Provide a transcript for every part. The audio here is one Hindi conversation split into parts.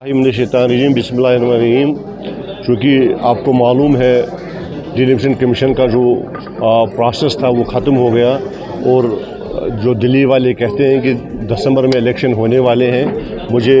शैतानजीम बिस्मिल्लाहिर्रहमानिर्रहीम चूँकि आपको मालूम है डिलिमिशन कमीशन का जो प्रोसेस था, वो ख़त्म हो गया। और जो दिल्ली वाले कहते हैं कि दिसंबर में इलेक्शन होने वाले हैं, मुझे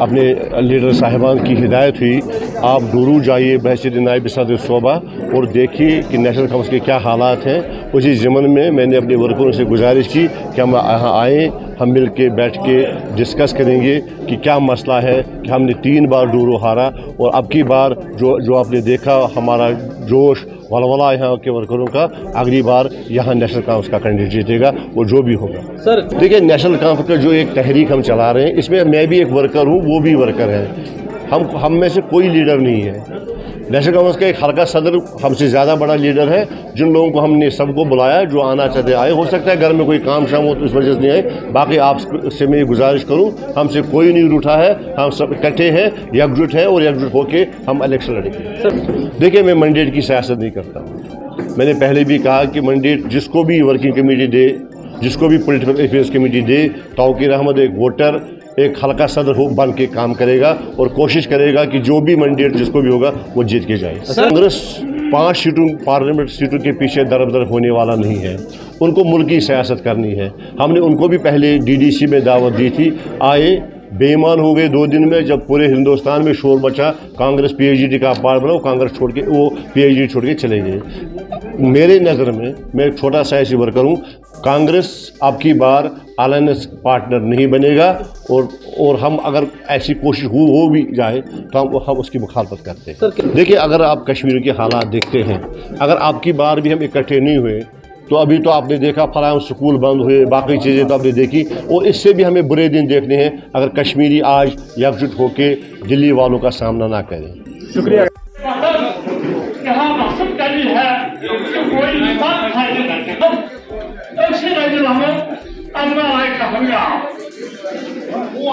अपने लीडर साहिबान की हिदायत हुई, आप डूरू जाइए बहसीत नायब सदर शोबा और देखिए कि नेशनल काउंसिल के क्या हालात हैं। उसी ज़मन में मैंने अपने वर्करों से गुजारिश की कि हम यहाँ आएँ हम मिल के बैठ के डिस्कस करेंगे कि क्या मसला है कि हमने तीन बार डूरो हारा और अब की बार जो जो आपने देखा हमारा जोश वलवला यहाँ के वर्करों का अगली बार यहाँ नेशनल कांफ्रेंस का कैंडिडेट जीतेगा वो जो भी होगा। सर देखिए नेशनल कांफ्रेंस का जो एक तहरीक हम चला रहे हैं इसमें मैं भी एक वर्कर हूँ वो भी वर्कर है। हम हम में से कोई लीडर नहीं है। नेशनल कांग्रेस का एक हल्का सदर हमसे ज़्यादा बड़ा लीडर है, जिन लोगों को हमने सबको बुलाया जो आना चाहते आए, हो सकता है घर में कोई काम शाम हो तो इस वजह से नहीं आए। बाकी आप से मैं गुजारिश करूँ, हमसे कोई नहीं रूठा है, हम सब इकट्ठे हैं एकजुट हैं और एकजुट होकर हम इलेक्शन लड़ेंगे। देखिए, मैं मंडेट की सियासत नहीं करता मैंने पहले भी कहा कि मंडेट जिसको भी वर्किंग कमेटी दे, जिसको भी पोलिटिकल अफेयर्स कमेटी दे तोकीर अहमद एक वोटर एक हल्का सदर हो बन के काम करेगा और कोशिश करेगा कि जो भी मंडेट जिसको भी होगा वो जीत के जाए। कांग्रेस पाँच सीटों पार्लियामेंट सीटों के पीछे दर बदर होने वाला नहीं है। उनको मुल्क सियासत करनी है। हमने उनको भी पहले डीडीसी में दावत दी थी। आए बेईमान हो गए दो दिन में जब पूरे हिंदुस्तान में शोर बचा कांग्रेस पीएचडी का पार्ट बना कांग्रेस छोड़ के वो पीएचडी छोड़ के चले गए। मेरे नज़र में मैं एक छोटा सा ऐसी वर्कर हूँ। कांग्रेस अब की बार अलायंस पार्टनर नहीं बनेगा और और हम अगर ऐसी कोशिश हो हो भी जाए तो हम हम उसकी मुखालफत करते हैं। देखिए अगर आप कश्मीर के हालात देखते हैं अगर आपकी बार भी हम इकट्ठे नहीं हुए तो अभी तो आपने देखा फलाम स्कूल बंद हुए बाकी चीज़ें तो आपने देखी और इससे भी हमें बुरे दिन देखने हैं अगर कश्मीरी आज एकजुट होकर दिल्ली वालों का सामना ना करें। शुक्रिया।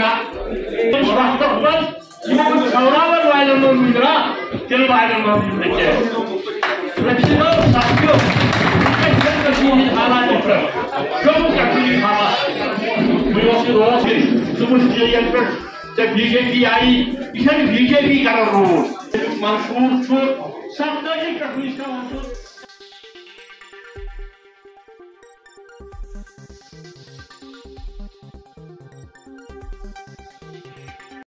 Kakakna. Murattak var. Yine kavralar bayramı mıydra? Gel bayramı mıydra? Hepsi var. Saklıyor. BJP आई इसे बीजेपी का रूल सख्त